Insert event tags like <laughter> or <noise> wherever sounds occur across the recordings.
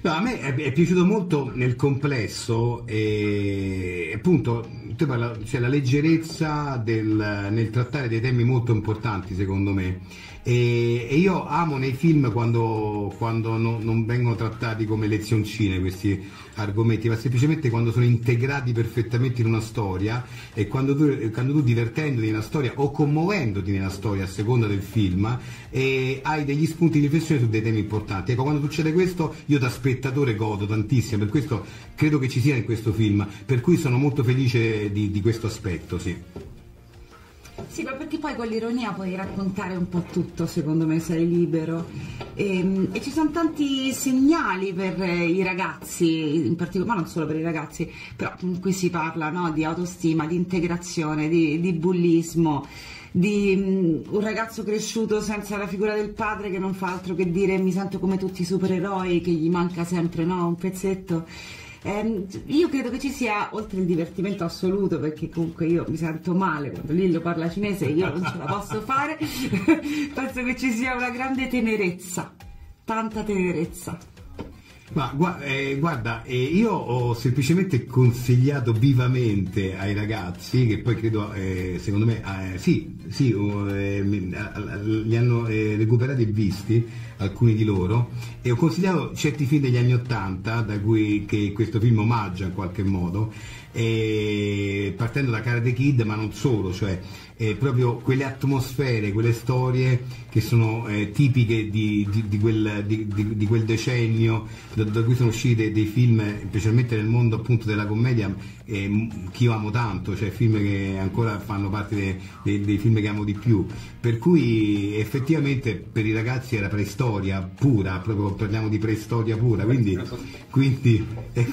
No, a me è, è piaciuto molto nel complesso e appunto parla, c'è la leggerezza del, nel trattare dei temi molto importanti secondo me. E, e io amo nei film quando, quando no, non vengono trattati come lezioncine questi argomenti ma semplicemente quando sono integrati perfettamente in una storia e quando tu, quando tu divertendoti nella storia o commuovendoti nella storia a seconda del film hai degli spunti di riflessione su dei temi importanti. Ecco quando succede questo io da spettatore godo tantissimo per questo credo che ci sia in questo film per cui sono molto felice di, di questo aspetto sì. Sì, ma perché poi con l'ironia puoi raccontare un po' tutto, secondo me, sei libero. E, ehm, e ci sono tanti segnali per i ragazzi, in particolare, ma non solo per i ragazzi, però qui si parla no, di autostima, di integrazione, di, di bullismo di um, un ragazzo cresciuto senza la figura del padre che non fa altro che dire mi sento come tutti i supereroi, che gli manca sempre no, un pezzetto. Eh, io credo che ci sia, oltre il divertimento assoluto, perché comunque io mi sento male quando Lillo parla cinese e io non ce la posso fare, <laughs> penso che ci sia una grande tenerezza, tanta tenerezza. Ma eh, guarda, eh, io ho semplicemente consigliato vivamente ai ragazzi, che poi credo, eh, secondo me, eh, sì, sì eh, li hanno eh, recuperati e visti, alcuni di loro, e ho consigliato certi film degli anni Ottanta, da cui che questo film omaggia in qualche modo, partendo da Karate Kid, ma non solo, cioè eh, proprio quelle atmosfere, quelle storie che sono eh, tipiche di, di, di, quel, di, quel, decennio da, da, cui sono usciti dei, dei film, specialmente nel mondo appunto della commedia, eh, che io amo tanto, cioè film che ancora fanno parte dei, dei, dei, film che amo di più. Per cui effettivamente per i ragazzi era preistoria pura, proprio parliamo di preistoria pura, quindi, quindi,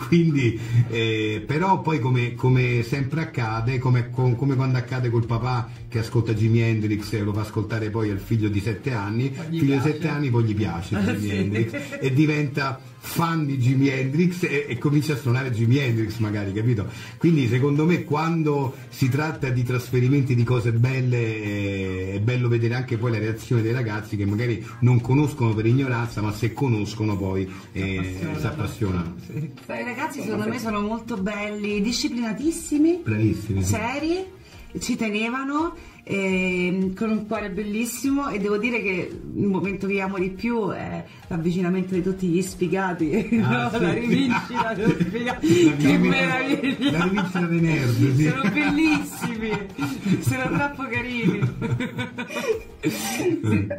quindi eh, però poi come, come sempre accade, come, come quando accade col papà che ascolta Jimi Hendrix e lo fa ascoltare poi al figlio di 7 anni, il figlio di 7 anni poi gli piace <laughs> Jimi. Hendrix e diventa fan di Jimi Hendrix e, e, comincia a suonare Jimi Hendrix magari, capito? Quindi secondo me quando si tratta di trasferimenti di cose belle eh, è bello vedere anche poi la reazione dei ragazzi che magari non conoscono per ignoranza ma se conoscono poi eh, si appassionano. I ragazzi secondo me sono molto belli, disciplinatissimi, Bravissimi, seri ci tenevano eh, con un cuore bellissimo e devo dire che il momento che amo di più è l'avvicinamento di tutti gli sfigati ah, <laughs> no? sì. la rivincita che meraviglia la rivincita dei nerd sì. sono bellissimi sono troppo carini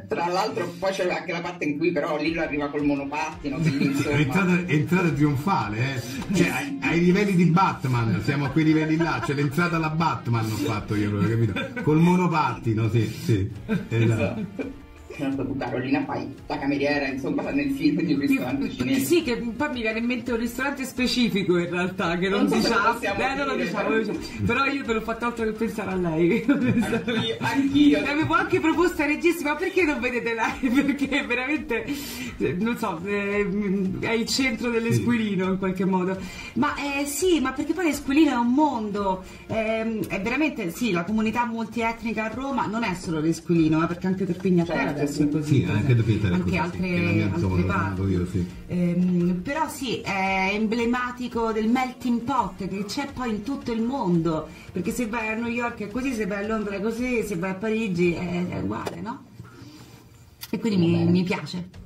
tra l'altro poi c'è anche la parte in cui però Lillo arriva col monopattino è, entrata, è entrata trionfale eh? cioè, ai, ai, livelli di Batman siamo a quei livelli là cioè l'entrata alla Batman ho fatto io capito? Col monopattino sì sì. Esatto tu Carolina fai la cameriera insomma nel film di un ristorante cinese. sì che poi mi viene in mente un ristorante specifico in realtà che non, non so diciamo. eh, non lo diciamo, lo diciamo, però io te l'ho fatto altro che pensare a lei. <laughs> Anch'io, anch'io. avevo anche proposto a registi ma perché non vedete lei? <laughs> Perché veramente non so eh, è il centro dell'esquilino in qualche modo. Ma eh, sì ma perché poi l'esquilino è un mondo. Eh, è veramente sì la comunità multietnica a Roma non è solo l'esquilino eh, perché anche Perpigna certo adesso così. Sì, anche Doppietà anche così, altre, altre parti. Io, sì. ehm, però sì, è emblematico del melting pot che c'è poi in tutto il mondo, perché se vai a New York è così, se vai a Londra è così, se vai a Parigi è, è uguale, no? E quindi mi, mi piace.